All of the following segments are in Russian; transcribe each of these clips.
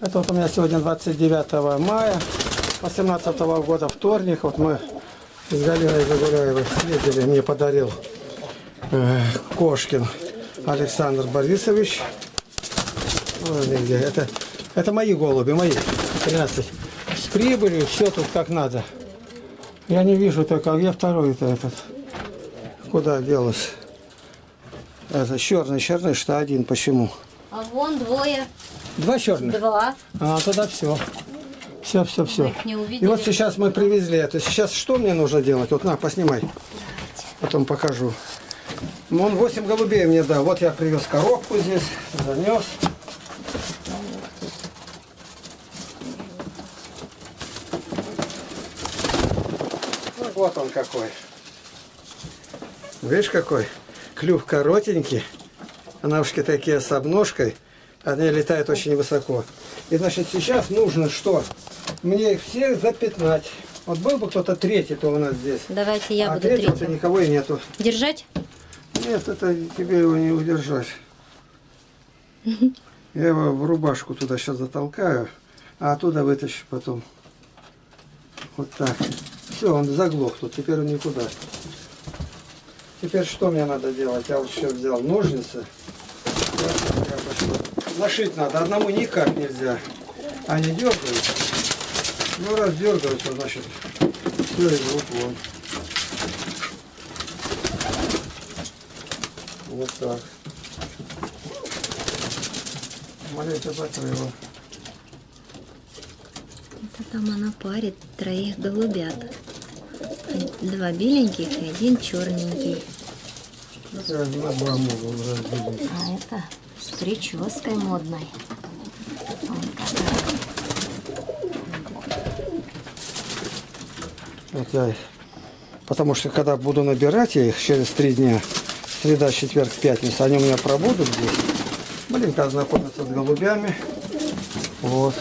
Это вот у меня сегодня 29 мая 18 года, вторник. Вот мы с Галиной Загуляевой съездили, мне подарил э, Кошкин Александр Борисович. Ой, нигде. Это, это мои голуби, мои. 13. С прибылью, все тут как надо. Я не вижу только, где второй-то этот? Куда делось? Это черный, черный, что один, почему? А вон двое, Два черных? два. А, тогда все. Все, все, все. И вот сейчас мы привезли это. Сейчас что мне нужно делать? Вот на, поснимай. Потом покажу. Ну, Он 8 голубей мне дал. Вот я привез коробку здесь, занес. Вот он какой. Видишь какой? Клюв коротенький. Ножки такие с обножкой. Они летают очень высоко. И значит сейчас нужно что? Мне их всех запятнать. Вот был бы кто-то третий, то у нас здесь. Давайте я а буду третьим. никого и нету. Держать? Нет, это тебе его не удержать. Я его в рубашку туда сейчас затолкаю, а оттуда вытащу потом. Вот так. Все, он заглох тут, теперь он никуда. Теперь что мне надо делать? Я вот еще взял ножницы. Нашить надо, одному никак нельзя. Они дергаются. Ну раз дергаются, значит, все рук вон. Вот так. Маленько закрыла. Это там она парит троих голубят. Два беленьких и один черненький. Это на два могу разделить. А это с прической модной. Вот я, потому что когда буду набирать я их через три дня, среда, четверг, пятница, они у меня пробудут здесь. Маленько знакомиться с голубями. Вот.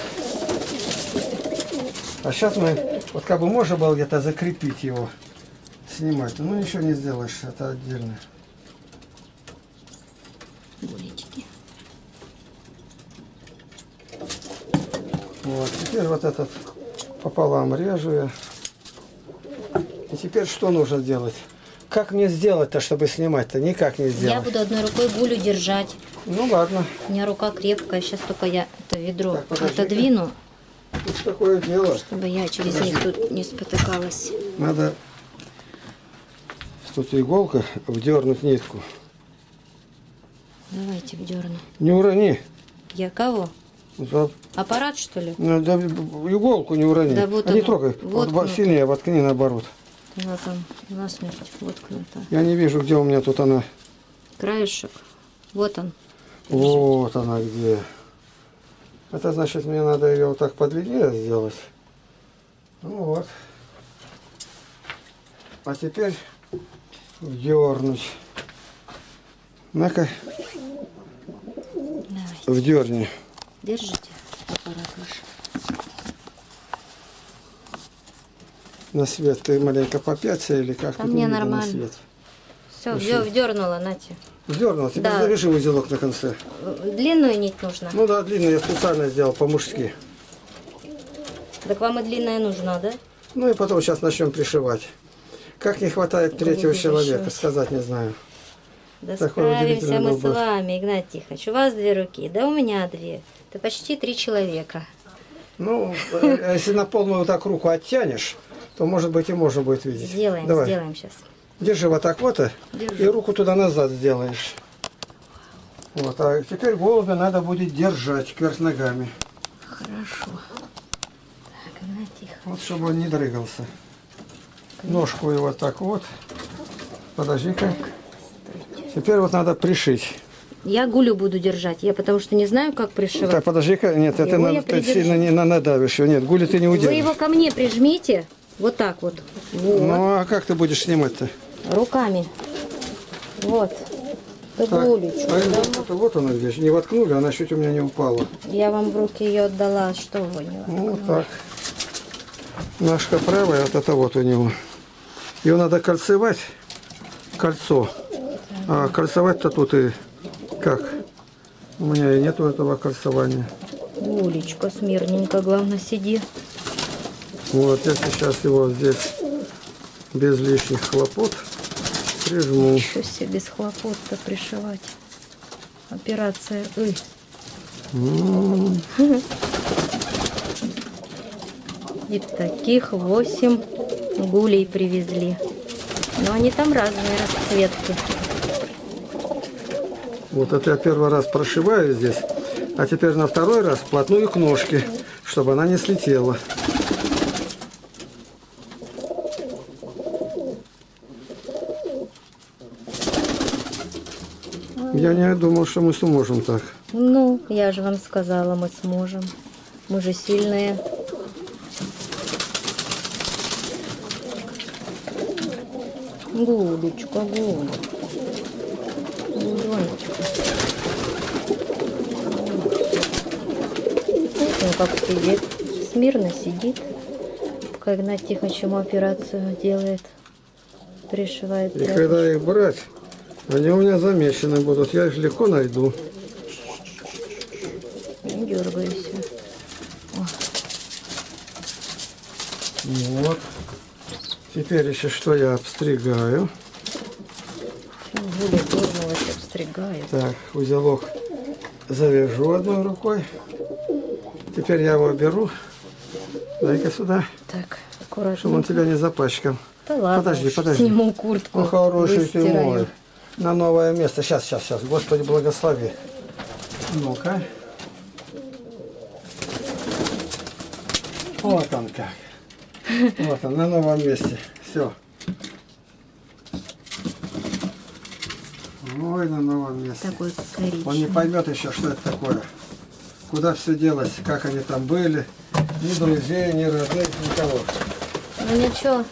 А сейчас мы, вот как бы можно было где-то закрепить его, снимать. Ну ничего не сделаешь, это отдельно. Вот, теперь вот этот пополам режу я. И теперь что нужно делать? Как мне сделать-то, чтобы снимать-то? Никак не Я сделать. буду одной рукой гулю держать. Ну ладно. У меня рука крепкая. Сейчас только я это ведро Так, отодвину, Тут такое дело. чтобы я через них тут не спотыкалась. Надо тут иголка вдернуть нитку. Давайте вдерну. Не урони. Я кого? Аппарат, что ли? ну, да, иголку не урони. Да вот А не оно, трогай. Вот, воткнуто. сильнее воткни наоборот. Вот он, насмерть воткнута. Я не вижу, где у меня тут она. Краешек. Вот он. Вот она где. Это значит, мне надо ее вот так подлиннее сделать. Ну вот. А теперь вдернуть. На-ка, вдерни. Держите аппарат ваш. На свет ты маленько попяться или как тут мне не видно на нормально. свет. Все, вдернула, Нате. Вдернул, теперь Да. завяжи узелок на конце. Длинную нить нужно. Ну да, длинный я специально сделал по-мужски. Так вам и длинная нужна, да? Ну и потом сейчас начнем пришивать. Как не хватает третьего буду человека, пришивать. сказать не знаю. Да Такой справимся мы был с вами, Игнат Тихонович. У вас две руки, да у меня две. Это почти три человека. Ну, э, если на полную вот так руку оттянешь, то может быть и можно будет видеть. Сделаем, Давай. сделаем сейчас. Держи вот так вот, э, Держу. и руку туда назад сделаешь. Вот, а теперь голубя надо будет держать кверх ногами. Хорошо. Так, Игнат Тихонович. Вот, чтобы он не дрыгался. Ножку его так вот. Подожди-ка. Теперь вот надо пришить. Я гулю буду держать, я потому что не знаю, как пришивать. Так, подожди-ка. Нет, это я ты сильно не на- надавишь. Нет, гули ты не Вы удержишь. его ко мне прижмите, вот так вот. Вот. Ну, а как ты будешь снимать-то? Руками. Вот. Так, Гулечку. а иголку-то вот она здесь. Не воткнули, она чуть у меня не упала. Я вам в руки ее отдала, что вы не Ну, вот так. Ножка правая, вот это вот у него. Ее надо кольцевать, кольцо. А кольцевать-то тут и как? У меня и нету этого кольцевания. Гулечка, смирненько, главное, сиди. Вот я сейчас его здесь без лишних хлопот прижму. Еще себе без хлопот-то пришивать. Операция. М, И таких восемь гулей привезли. Но они там разные расцветки. Вот это я первый раз прошиваю здесь, а теперь на второй раз вплотную к ножке, чтобы она не слетела. Я не думал, что мы сможем так. Ну, я же вам сказала, мы сможем. Мы же сильные. Гулечка, гуля. Он как сидит. Смирно сидит. Пока Игнат Тихонович ему операцию делает. Пришивает. И когда их брать, они у меня замечены будут. Я их легко найду. Не дергайся. Вот. Теперь еще что я обстригаю. Гуля обстригает. Так, узелок завяжу одной рукой. Теперь я его беру. Дай-ка сюда, Так, чтобы аккуратно. он тебя не запачкал. Да ладно, Подожди, подожди. Сниму куртку. О, хороший ты выстираю. мой. На новое место. Сейчас, сейчас, сейчас. Господи, благослови. Ну-ка. Вот он как. Вот он, на новом месте. Все. Ой, на новом месте. Такой Он не коричневый. поймет еще, что это такое. Куда все делось, как они там были. Ни друзей, ни родных, никого. Ну ничего,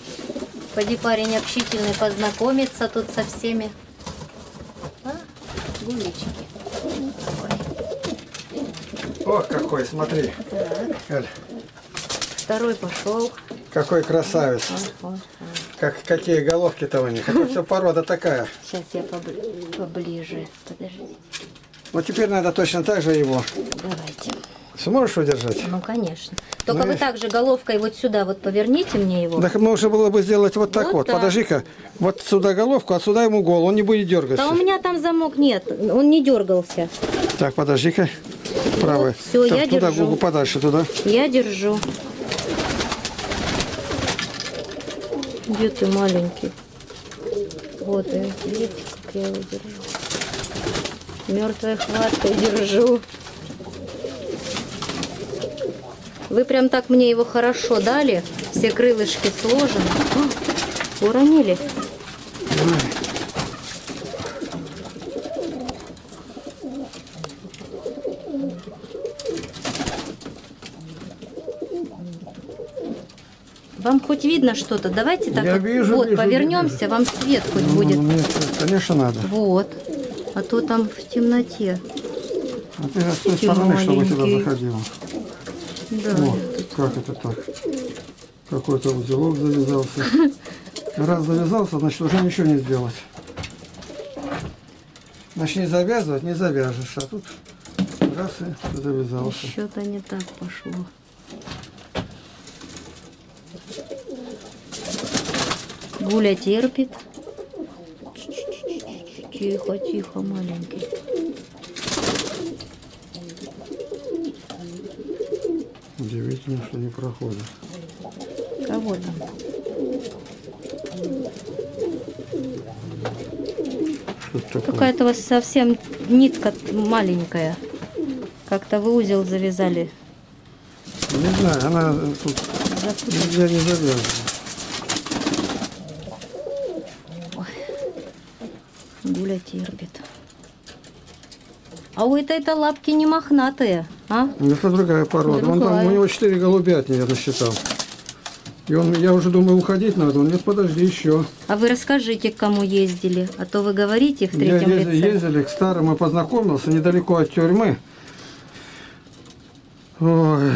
поди парень общительный, познакомиться тут со всеми. А, гулечки. Ох, какой, смотри. Так, Эль, второй пошел. какой красавец. Как, какие головки-то у них. Это все порода такая. Сейчас я побли- поближе. Подожди. Вот теперь надо точно так же его. Давайте. Сможешь удержать? Ну, конечно. Только Ну вы и- так же головкой вот сюда вот поверните мне его. Так можно было бы сделать вот так Вот вот. Подожди-ка. Вот сюда головку, а сюда ему голову. Он не будет дергаться. Да у меня там замок нет, он не дергался. Так, подожди-ка. Правый. всё, Так, я туда, держу. подальше туда. Я держу. Где ты маленький? Вот он, видите, как я его держу. Мертвой хваткой держу. Вы прям так мне его хорошо дали. Все крылышки сложены. А, уронили. Вам хоть видно что-то? Давайте так Я вот, вижу, вот вижу, повернемся, вам свет хоть Ну, будет. мне, конечно, надо. Вот. А то там в темноте. А ты с той стороны, чтобы сюда маленькие. заходило. Да. О, как это так? Какой-то узелок завязался. Раз завязался, значит уже ничего не сделать. Начни завязывать, не завяжешь. А тут раз и завязался. Что-то не так пошло. Гуля терпит. Тихо, тихо, маленький. Удивительно, что не проходит. Кого там? Какая-то у вас совсем нитка маленькая. Как-то вы узел завязали. Не знаю, она тут Запутали. я не завязываю. Гуля терпит. А у этой-то лапки не мохнатые, а? Это другая порода. Он там, Другая. у него четыре голубятни, я насчитал. И он, я уже думаю, уходить надо. Он, нет, подожди, еще. А вы расскажите, к кому ездили, а то вы говорите в Я третьем езди- лице. ездили к старому, познакомился недалеко от тюрьмы. Ой,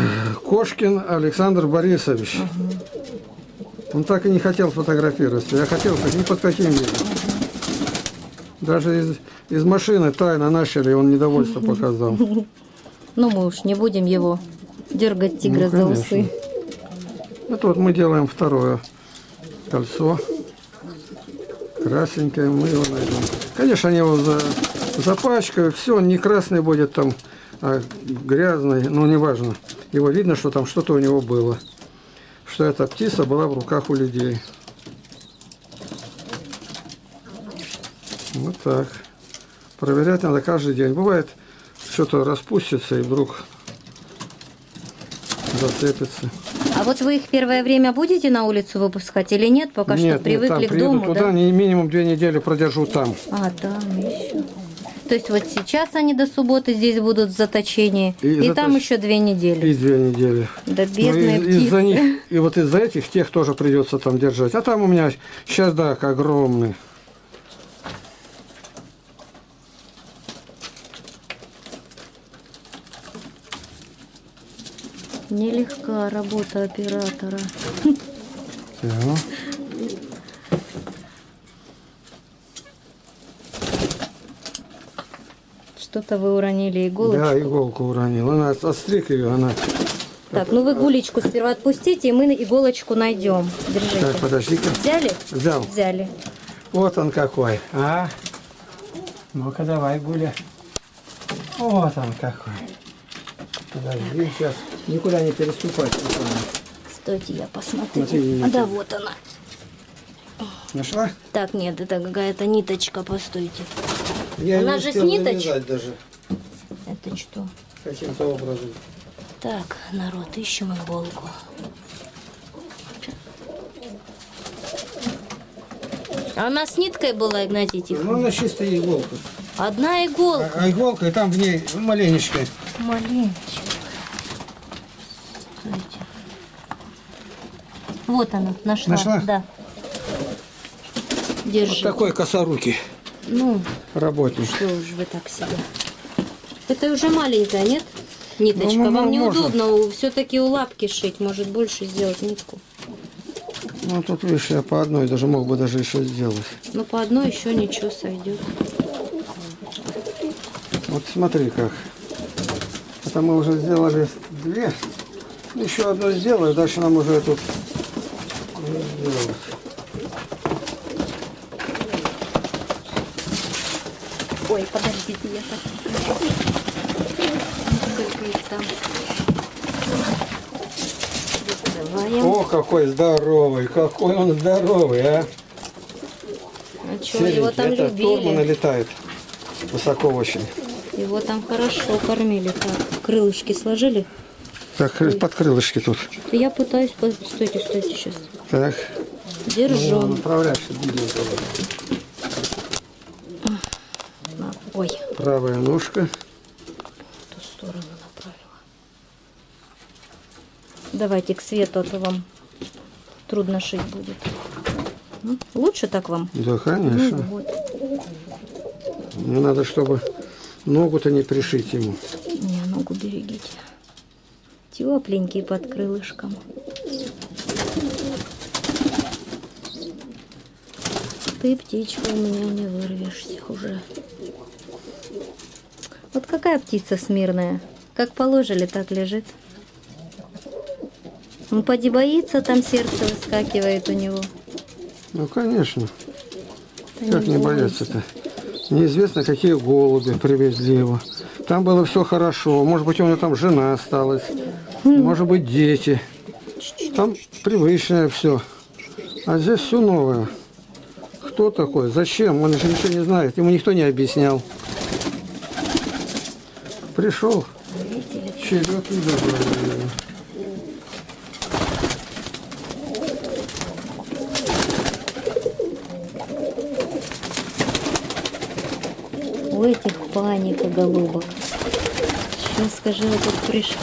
Кошкин Александр Борисович. Он так и не хотел фотографироваться. Я хотел, так ни под каким видом. Даже из, из машины тайно начали, он недовольство показал. Ну, мы уж не будем его дергать тигра Ну, за усы. Это вот мы делаем второе кольцо. Красненькое, мы его найдем. Конечно, они его за, запачкают, все, он не красный будет там, а грязный, но неважно. Его видно, что там что-то у него было. Что эта птица была в руках у людей. Вот так. Проверять надо каждый день. Бывает, что-то распустится и вдруг зацепится. А вот вы их первое время будете на улицу выпускать или нет? Пока что Нет, привыкли нет, там к дому, туда, да? не минимум две недели продержу там. А, там еще. То есть вот сейчас они до субботы здесь будут в заточении, И и, заточ- там еще две недели. И две недели. Да Ну, бедные из- птицы. из-за них, и вот из-за этих тех тоже придется там держать. А там у меня сейчас дак огромный. Нелегка работа оператора. Всё. Что-то вы уронили иголочку. Да, иголку уронил. Она отстриг ее, она. Так, ну вы гулечку сперва отпустите, и мы иголочку найдем. Держите. Так, подожди-ка. Взяли? Взял. Взяли. Вот он какой. А? Ну-ка давай, Гуля. Вот он какой. Подожди, сейчас. Никуда не переступать. Стойте, я посмотрю. Смотри, а, да, вот она. Нашла? Так, нет, это какая-то ниточка, постойте. Я Она же с успел ниточ- завязать даже Это что? каким-то образом. Так, народ, ищем иголку. Она с ниткой была, Игнатий Тихо? Ну, она чистая иголка. Одна иголка. А, а иголка, и там в ней маленечко. Маленечко. Стойте. Вот она, нашла. Нашла? Да. Вот Держи. такой косорукий Ну, работник. что уж вы так себя. Это уже маленькая, нет? Ниточка. Ну, ну, Вам можно. неудобно все-таки у лапки шить. Может больше сделать нитку. Ну, тут, видишь, я по одной даже мог бы даже еще сделать. Но по одной еще ничего сойдет. Вот смотри как. Это мы уже сделали две. Еще одну сделаю, дальше нам уже сделать. Ой, подождите, я так. Сколько их там? Открываем. О, какой здоровый, какой он здоровый, а. А что, его там Это любили. летает. Высоко очень. Его там хорошо кормили. Так, крылышки сложили. Так, под крылышки тут. Я пытаюсь... Стойте, стойте сейчас. Так. Держу. Ну, направляйся, видео. На- Ой, Правая ножка. в ту сторону направила. Давайте к свету, а то вам трудно шить будет. Ну, Лучше так вам? Да, Ну, конечно. вот. Мне надо, чтобы ногу-то не пришить ему. Не, ногу берегите. Тепленький под крылышком. Ты, птичка, у меня не вырвешься уже. Вот какая птица смирная. Как положили, так лежит. Он поди боится, там сердце выскакивает у него. Ну, конечно. Да Как не бояться-то? Неизвестно, какие голуби привезли его. Там было все хорошо. Может быть, у него там жена осталась. Может быть, дети. Там привычное все. А здесь все новое. Кто такой? Зачем? Он же ничего не знает. Ему никто не объяснял. Пришел. Черед и добавили. У этих паника голубок. Сейчас скажи, вот тут пришли.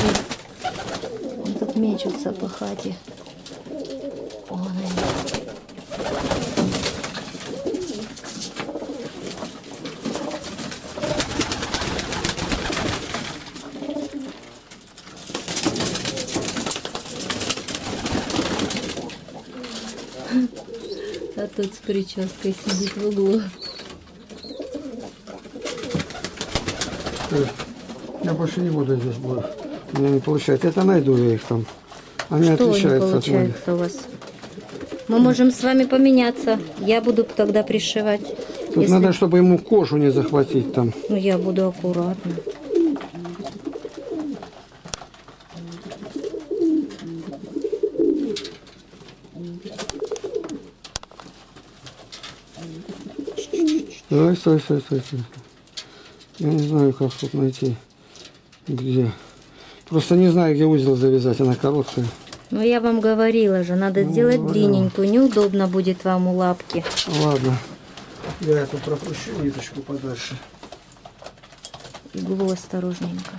Вон тут мечутся по хате. Вон они. А тут с прической сидит в углу. Я больше не буду здесь буду. У меня не получается. Это найду я их там. Они Что не отличаются от моих. получается у вас? Мы можем с вами поменяться. Я буду тогда пришивать. Тут Если- надо, чтобы ему кожу не захватить там. Ну, я буду аккуратно. Давай, стой, стой, стой, стой. Я не знаю, как тут найти. Где. Просто не знаю, где узел завязать. Она короткая. Ну, я вам говорила же, надо сделать говорила. длинненькую. Неудобно будет вам у лапки. Ладно. Я эту пропущу ниточку подальше. Иглу осторожненько.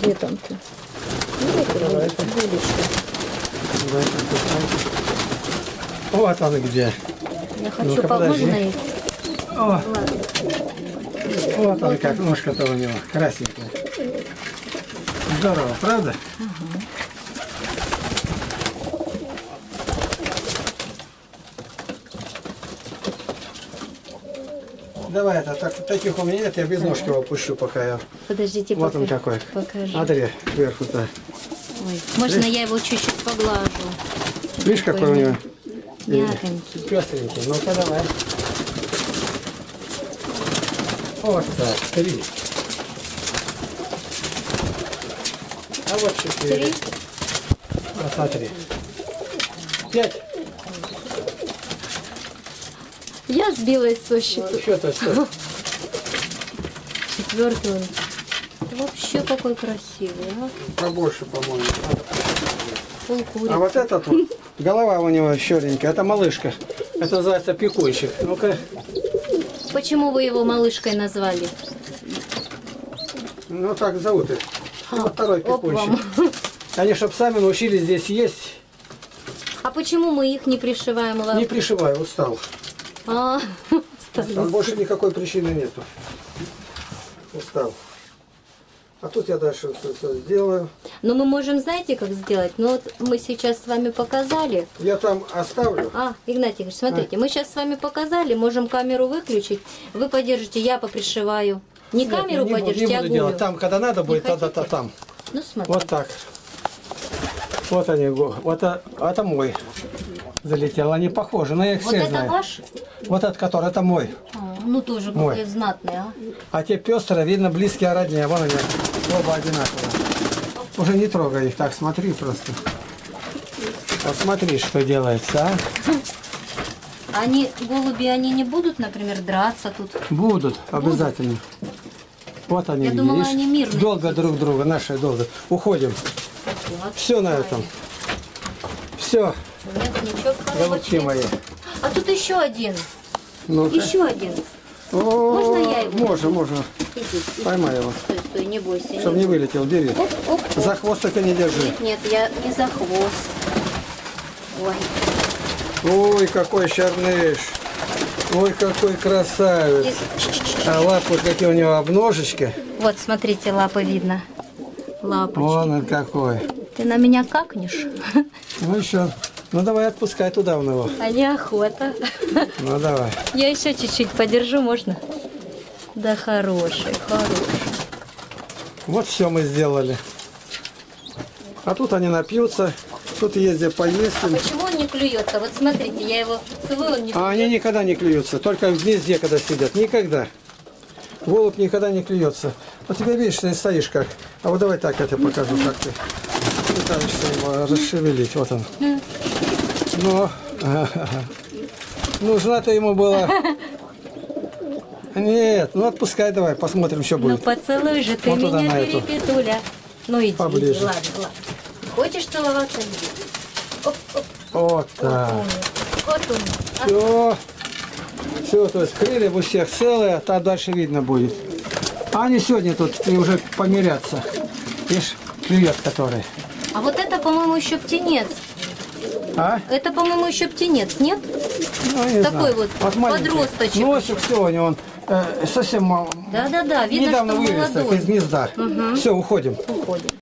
Где там ты? Ну, вот Давай. булочка. Дай посмотреть. Вот она где. Я хочу Ну-ка, по- подожди. можно их? О, вот она как ножка-то у него. Красненькая. Здорово, правда? Давай, это так, таких у меня нет, я без ножки его пущу, пока я... Подождите, Вот он пока- какой. покажу. Смотри, сверху-то. Ой, Можно я его чуть-чуть поглажу? Видишь, какой у него Мягонький. пестренький. Ну-ка, давай. Вот так, три. А вот четыре. Три. А, смотри. Пять. Я сбилась со счета. Ну, что-то что? Четвертый он. Вообще какой красивый, а? Побольше, по-моему. А вот этот вот, голова у него черненькая, это малышка. Это называется пекунчик. Ну-ка, Почему вы его малышкой назвали? ну так зовут их. А, Вот второй пекунчик. Они, чтобы сами научились здесь есть, А почему мы их не пришиваем? лап- не пришивай, устал. А, Там остались. больше никакой причины нету. Устал. А тут я дальше все, все сделаю. Но мы можем, знаете, как сделать? Ну вот мы сейчас с вами показали. Я там оставлю. А, Игнатий Игоревич, смотрите, мы сейчас с вами показали, можем камеру выключить. Вы подержите, я попришиваю. Не Нет, камеру не подержите, не а буду гулю. делать. Там, когда надо будет, тогда то хотите? там. Ну смотри. Вот так. Вот они, вот это, это мой залетел. Они похожи, но я их Вот всех это знаю. ваш? Вот этот, который, это мой. А, ну тоже какой знатный, а. А те пестрые, видно, близкие родня. Вон они, оба одинаковые. Уже не трогай их, так смотри просто. Посмотри, что делается, а? Они, голуби, они не будут, например, драться тут? Будут, обязательно. Вот они, Я думала, видишь? они мирные Долго друг друга, наши долго. Уходим. Вот. Все на этом. Все, Нет, ничего голубки мои. А тут еще один. ну Еще один. Можно я его? Можно, можно. Поймай его. Стой, стой, не бойся. не Чтобы не вылетел, бери. Оп, оп, оп. За хвост только не держи. Нет, нет, я не за хвост. Ой, Ой, какой черныш. Ой, какой красавец. А лапы какие у него обножечки. вот, смотрите, лапы видно. Лапочки. Вон он какой. Ты на меня какнешь? Ну еще. Ну давай отпускай туда в него. А неохота. Ну давай. Я еще чуть-чуть подержу, можно? Да хороший, хороший. Вот все мы сделали. А тут они напьются. Тут ездят поесть. им. Почему он не клюется? Вот смотрите, я его целую, он не А они никогда не клюются. Только в гнезде, когда сидят. Никогда. Голубь никогда не клюется. Вот тебя видишь, ты стоишь как. А вот давай так я тебе покажу, как ты пытаешься его расшевелить. Вот он. Ну, нужна-то ему была. Нет, ну отпускай давай, посмотрим, что Ну будет. поцелуй же ты Вот меня, перепетуля. Ну иди, Поближе. иди, ладно, ладно. Хочешь целоваться? Оп, оп, Вот так. Вот. А, Все. Все, то есть крылья у всех целые, а дальше видно будет. А они сегодня тут и уже помирятся. Видишь, клюет который. а вот это, по-моему, еще птенец. А? Это, по-моему, еще птенец, нет? Ну, не Такой знаю. вот маленький. подросточек Носик сегодня он э, совсем мал- Да-да-да, видно, недавно что вырос так, молодой. из гнезда. Все, уходим. Уходит.